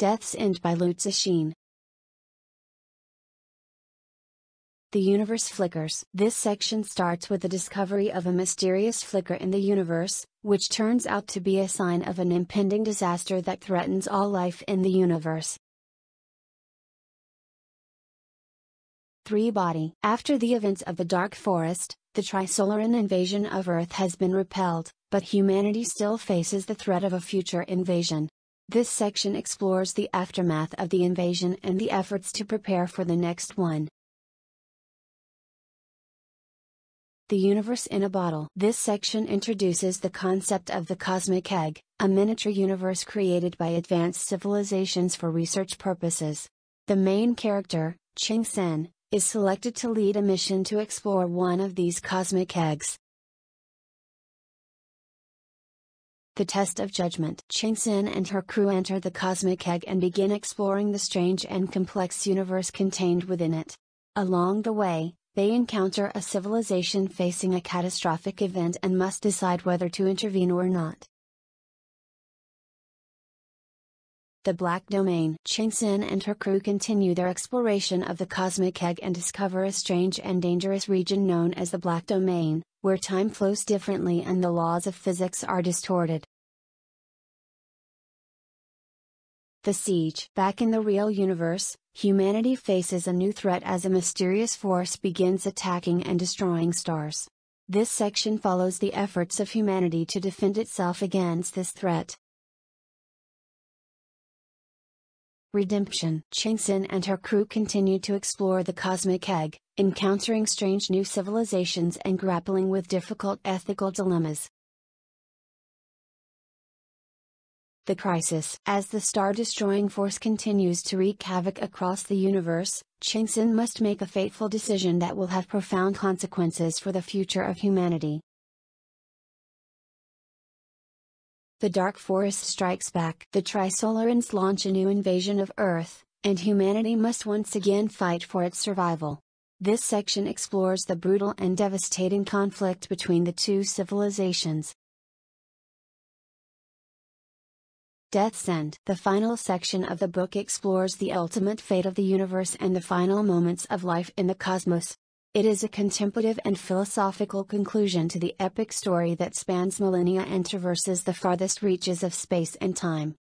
Death's End by Liu Cixin. The universe flickers. This section starts with the discovery of a mysterious flicker in the universe, which turns out to be a sign of an impending disaster that threatens all life in the universe. 3 Body After the events of the Dark Forest, the Trisolaran invasion of Earth has been repelled, but humanity still faces the threat of a future invasion. This section explores the aftermath of the invasion and the efforts to prepare for the next one. The Universe in a Bottle. This section introduces the concept of the cosmic egg, a miniature universe created by advanced civilizations for research purposes. The main character, Cheng Xin, is selected to lead a mission to explore one of these cosmic eggs. The Test of Judgment. Cheng Xin and her crew enter the cosmic egg and begin exploring the strange and complex universe contained within it. Along the way, they encounter a civilization facing a catastrophic event and must decide whether to intervene or not. The Black Domain. Cheng Xin and her crew continue their exploration of the cosmic egg and discover a strange and dangerous region known as the Black Domain, where time flows differently and the laws of physics are distorted. The Siege. Back in the real universe, humanity faces a new threat as a mysterious force begins attacking and destroying stars. This section follows the efforts of humanity to defend itself against this threat. Redemption. Cheng Xin and her crew continue to explore the cosmic egg, encountering strange new civilizations and grappling with difficult ethical dilemmas. The Crisis As the star destroying force continues to wreak havoc across the universe, Cheng Xin must make a fateful decision that will have profound consequences for the future of humanity. The Dark Forest strikes back. The Trisolarans launch a new invasion of Earth, and humanity must once again fight for its survival. This section explores the brutal and devastating conflict between the two civilizations. Death's End. The final section of the book explores the ultimate fate of the universe and the final moments of life in the cosmos. It is a contemplative and philosophical conclusion to the epic story that spans millennia and traverses the farthest reaches of space and time.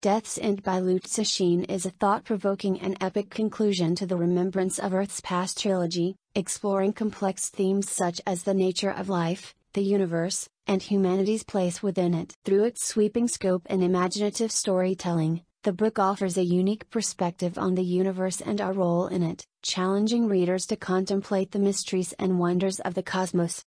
Death's End by Liu Cixin is a thought-provoking and epic conclusion to the Remembrance of Earth's Past trilogy, exploring complex themes such as the nature of life, the universe, and humanity's place within it. Through its sweeping scope and imaginative storytelling, the book offers a unique perspective on the universe and our role in it, challenging readers to contemplate the mysteries and wonders of the cosmos.